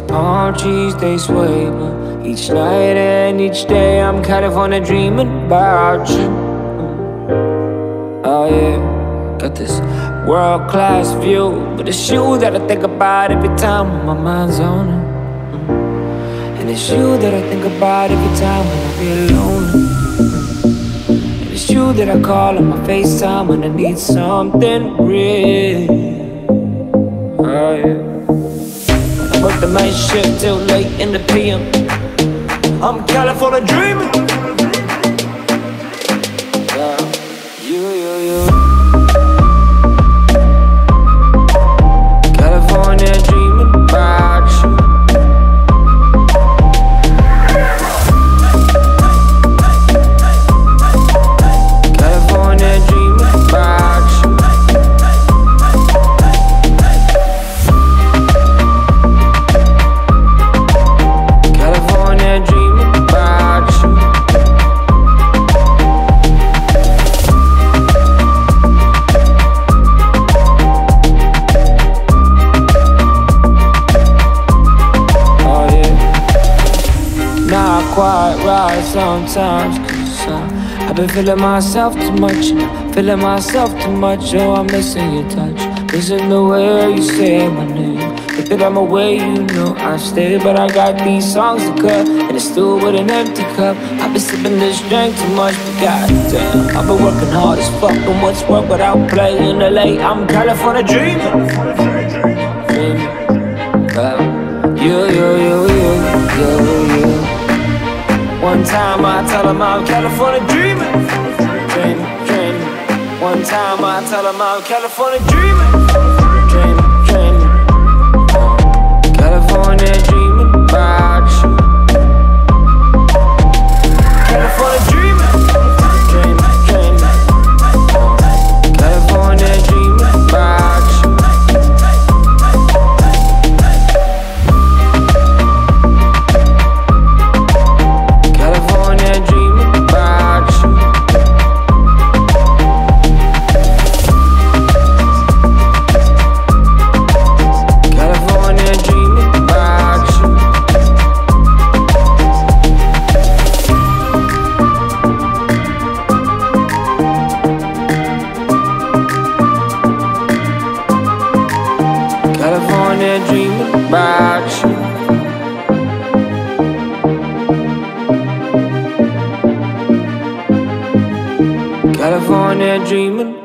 palm trees they sway. But each night and each day, I'm California dreaming about you. Oh yeah, got this world class view, but it's you that I think about every time my mind's on it. And it's you that I think about every time when I feel lonely. And it's you that I call on my FaceTime when I need something real. The main shift till late in the PM. I'm California dreaming. Not quite right sometimes, cause I've been feeling myself too much, feeling myself too much. Oh, I'm missing your touch, missing the way you say my name. If that I'm away, you know I stay, but I got these songs to cut, and it's still with an empty cup. I've been sipping this drink too much, but goddamn, I've been working hard as fuck, and what's work without playing the late? I'm California. Dreaming. One time I tell them I'm California dreaming, dreaming, dreaming. One time I tell them I'm California dreaming, About you. California dreaming